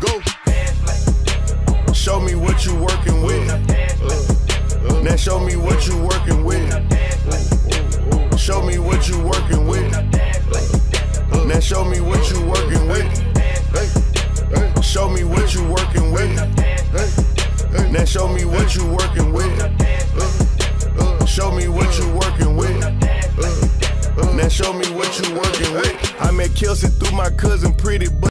Go. Show me what you working with. Now show me what you working with. Show me what you working with. Now show me what you working with. Show me what you working with. Now show me what you working with. Show me what you working with. Now show me what you working with. I met Kelsey through my cousin, pretty, but